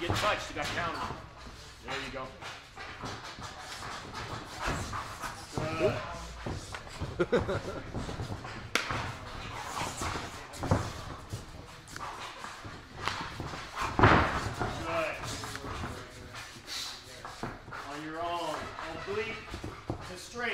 you get touched, you got counted. There you go. on your own. Oblique to straight.